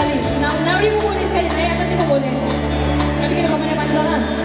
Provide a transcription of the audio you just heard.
sekali. Nah, nauri mo muli sekali. Ayat natin mo muli. Kami kinakamana pansalan.